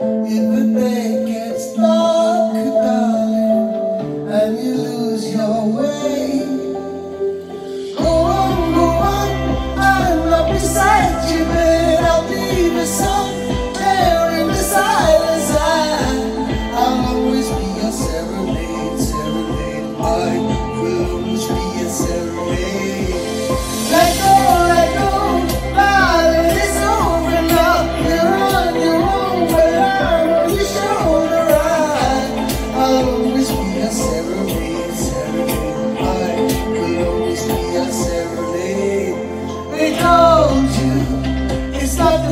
If the day gets long.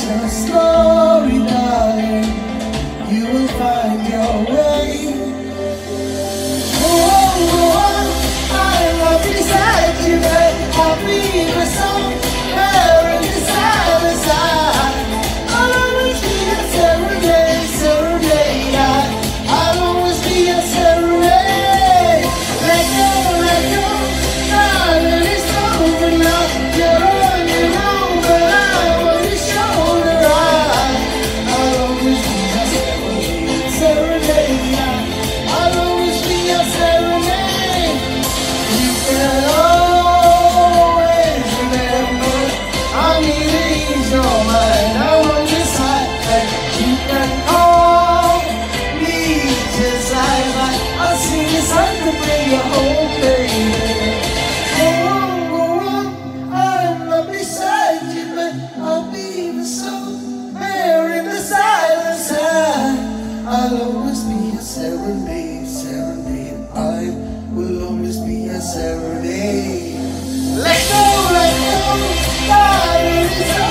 just love. all needs is I, I'll sing a song to bring you hope, baby. No go on, I'm not beside you, but I'll be the there in the silence. I'll always be a serenade, serenade. I will always be serenade. Let go, let go, God is